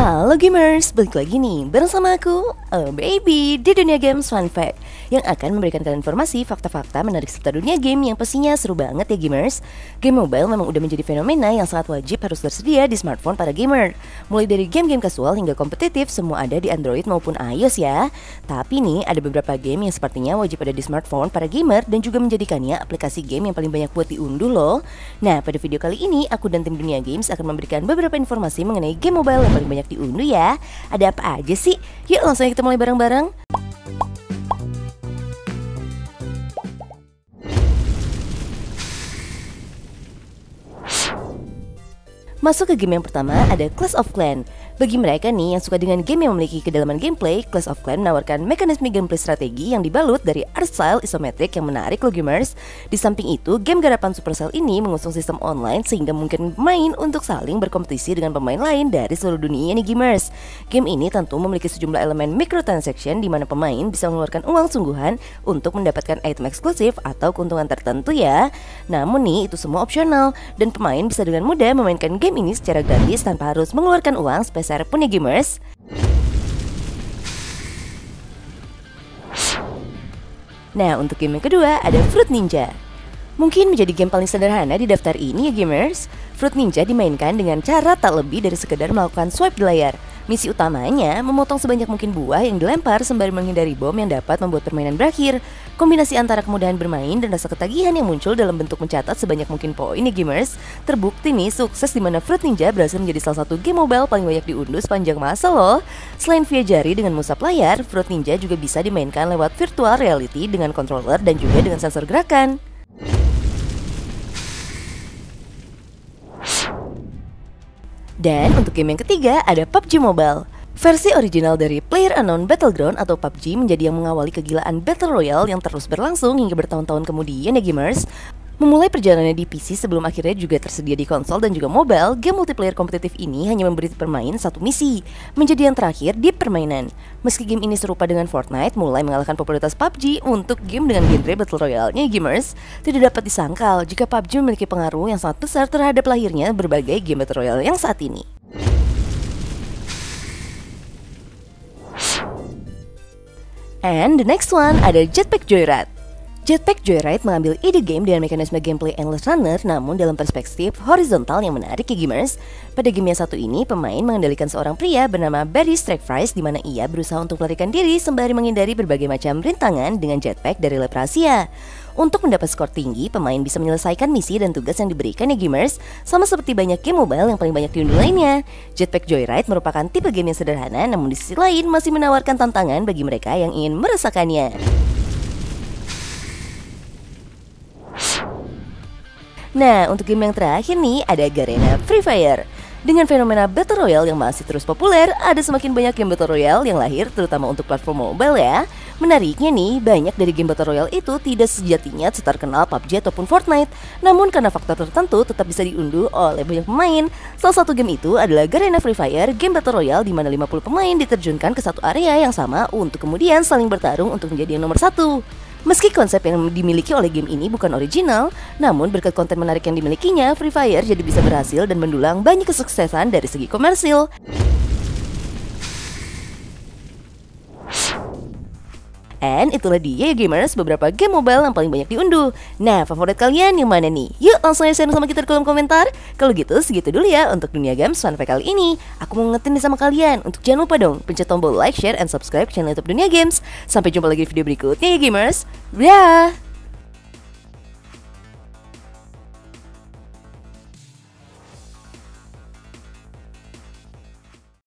Halo gamers, balik lagi nih bareng sama aku, oh baby, di dunia games fun fact Yang akan memberikan kalian informasi, fakta-fakta menarik seputar dunia game yang pastinya seru banget ya gamers. Game mobile memang udah menjadi fenomena yang sangat wajib harus tersedia di smartphone para gamer. Mulai dari game-game casual hingga kompetitif, semua ada di Android maupun iOS ya. Tapi nih, ada beberapa game yang sepertinya wajib ada di smartphone para gamer dan juga menjadikannya aplikasi game yang paling banyak buat diunduh loh. Nah, pada video kali ini, aku dan tim dunia games akan memberikan beberapa informasi mengenai game mobile yang paling banyak diunduh ya. Ada apa aja sih? Yuk langsung kita mulai bareng-bareng. Masuk ke game yang pertama ada Clash of Clans. Bagi mereka nih yang suka dengan game yang memiliki kedalaman gameplay, Clash of Clans menawarkan mekanisme gameplay strategi yang dibalut dari art style isometrik yang menarik loh gamers. Di samping itu, game garapan Supercell ini mengusung sistem online sehingga mungkin main untuk saling berkompetisi dengan pemain lain dari seluruh dunia nih gamers. Game ini tentu memiliki sejumlah elemen microtransaction di mana pemain bisa mengeluarkan uang sungguhan untuk mendapatkan item eksklusif atau keuntungan tertentu ya. Namun nih itu semua opsional dan pemain bisa dengan mudah memainkan game ini secara gratis tanpa harus mengeluarkan uang spesial besar pun ya gamers. Nah, untuk game yang kedua ada Fruit Ninja. Mungkin menjadi game paling sederhana di daftar ini ya gamers. Fruit Ninja dimainkan dengan cara tak lebih dari sekedar melakukan swipe di layar. Misi utamanya memotong sebanyak mungkin buah yang dilempar sembari menghindari bom yang dapat membuat permainan berakhir. Kombinasi antara kemudahan bermain dan rasa ketagihan yang muncul dalam bentuk mencatat sebanyak mungkin poin nih gamers terbukti nih sukses di mana Fruit Ninja berhasil menjadi salah satu game mobile paling banyak diunduh sepanjang masa loh. Selain via jari dengan musap layar, Fruit Ninja juga bisa dimainkan lewat virtual reality dengan controller dan juga dengan sensor gerakan. Dan untuk game yang ketiga ada PUBG Mobile. Versi original dari Player Unknown Battleground atau PUBG menjadi yang mengawali kegilaan Battle Royale yang terus berlangsung hingga bertahun-tahun kemudian ya gamers. Memulai perjalanannya di PC sebelum akhirnya juga tersedia di konsol dan juga mobile, game multiplayer kompetitif ini hanya memberi permain satu misi, menjadi yang terakhir di permainan. Meski game ini serupa dengan Fortnite, mulai mengalahkan popularitas PUBG untuk game dengan genre Battle Royale-nya gamers, tidak dapat disangkal jika PUBG memiliki pengaruh yang sangat besar terhadap lahirnya berbagai game Battle Royale yang saat ini. And the next one ada Jetpack Joyride. Jetpack Joyride mengambil ide game dengan mekanisme gameplay Endless Runner namun dalam perspektif horizontal yang menarik ya gamers. Pada game yang satu ini, pemain mengendalikan seorang pria bernama Barry Fries di mana ia berusaha untuk melarikan diri sembari menghindari berbagai macam rintangan dengan jetpack dari lab. Untuk mendapat skor tinggi, pemain bisa menyelesaikan misi dan tugas yang diberikan ya gamers, sama seperti banyak game mobile yang paling banyak diunduh lainnya. Jetpack Joyride merupakan tipe game yang sederhana namun di sisi lain masih menawarkan tantangan bagi mereka yang ingin merasakannya. Nah, untuk game yang terakhir nih ada Garena Free Fire. Dengan fenomena Battle Royale yang masih terus populer, ada semakin banyak game Battle Royale yang lahir terutama untuk platform mobile ya. Menariknya nih, banyak dari game Battle Royale itu tidak sejatinya terkenal PUBG ataupun Fortnite, namun karena faktor tertentu tetap bisa diunduh oleh banyak pemain. Salah satu game itu adalah Garena Free Fire, game Battle Royale di mana 50 pemain diterjunkan ke satu area yang sama untuk kemudian saling bertarung untuk menjadi yang nomor satu. Meski konsep yang dimiliki oleh game ini bukan original, namun berkat konten menarik yang dimilikinya, Free Fire jadi bisa berhasil dan mendulang banyak kesuksesan dari segi komersil. And itulah dia gamers beberapa game mobile yang paling banyak diunduh. Nah favorit kalian yang mana nih? Yuk langsung aja share sama kita di kolom komentar. Kalau gitu segitu dulu ya untuk Dunia Games Fact kali ini. Aku mau ngetin nih sama kalian Untuk jangan lupa dong pencet tombol like, share, and subscribe channel Youtube Dunia Games. Sampai jumpa lagi di video berikutnya ya gamers. Dah